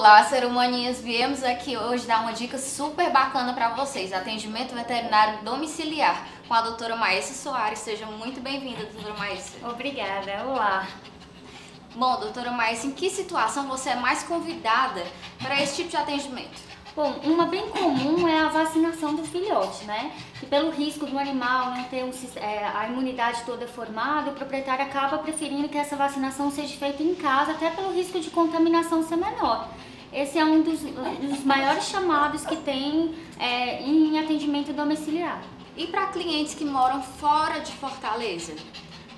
Olá, ser humaninhas, viemos aqui hoje dar uma dica super bacana para vocês, atendimento veterinário domiciliar com a doutora Maísa Soares. Seja muito bem-vinda, doutora Maísa. Obrigada, olá. Bom, doutora Maísa, em que situação você é mais convidada para esse tipo de atendimento? Bom, uma bem comum é a vacinação do filhote, né? Que pelo risco do animal não ter um, é, a imunidade toda formada, o proprietário acaba preferindo que essa vacinação seja feita em casa, até pelo risco de contaminação ser menor. Esse é um dos, dos maiores chamados que tem é, em atendimento domiciliar. E para clientes que moram fora de Fortaleza?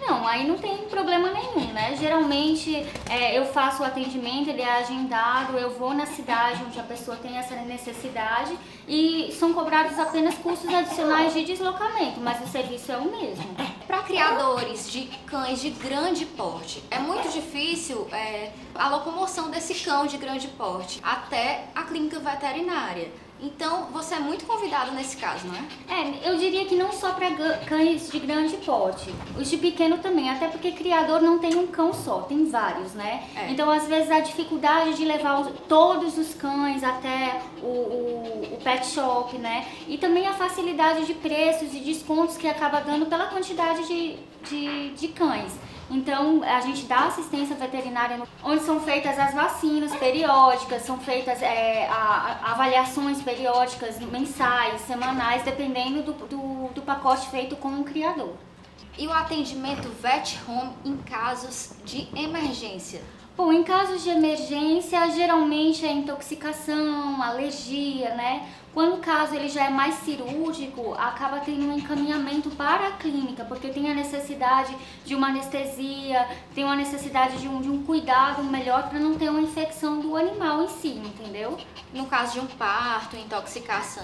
Não, aí não tem problema nenhum, né? Geralmente é, eu faço o atendimento, ele é agendado, eu vou na cidade onde a pessoa tem essa necessidade e são cobrados apenas custos adicionais de deslocamento, mas o serviço é o mesmo. Para criadores de cães de grande porte, é muito difícil é, a locomoção desse cão de grande porte até a clínica veterinária. Então, você é muito convidado nesse caso, não é? É, eu diria que não só para cães de grande porte, os de pequeno também, até porque criador não tem um cão só, tem vários, né? É. Então, às vezes, a dificuldade de levar os, todos os cães até o, o, o, pet shop, né? E também a facilidade de preços e descontos que acaba dando pela quantidade de, de, de cães. Então, a gente dá assistência veterinária onde são feitas as vacinas periódicas, são feitas é, a, a avaliações periódicas mensais, semanais, dependendo do, do, do pacote feito com o criador. E o atendimento vet home em casos de emergência? Bom, em casos de emergência, geralmente é intoxicação, alergia, né? Quando o caso ele já é mais cirúrgico, acaba tendo um encaminhamento para a clínica, porque tem a necessidade de uma anestesia, tem uma necessidade de um, de um cuidado melhor para não ter uma infecção do animal em si, entendeu? No caso de um parto, intoxicação.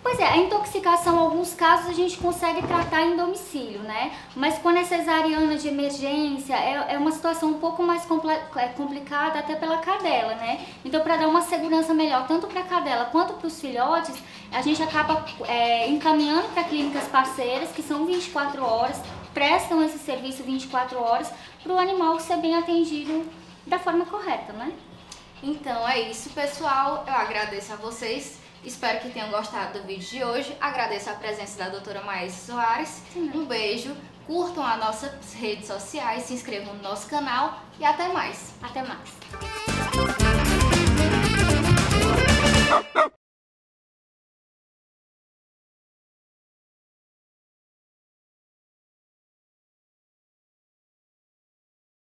Pois é, a intoxicação, em alguns casos, a gente consegue tratar em domicílio, né? Mas quando é cesariana de emergência, é, é uma situação um pouco mais é, complicada, até pela cadela, né? Então, para dar uma segurança melhor, tanto para a cadela quanto para os filhotes, a gente acaba é, encaminhando para clínicas parceiras, que são 24 horas, prestam esse serviço 24 horas, para o animal ser bem atendido da forma correta, né? Então é isso, pessoal. Eu agradeço a vocês. Espero que tenham gostado do vídeo de hoje. Agradeço a presença da doutora Maísa Soares. Sim. Um beijo. Curtam as nossas redes sociais, se inscrevam no nosso canal e até mais. Até mais.